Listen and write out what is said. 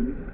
you.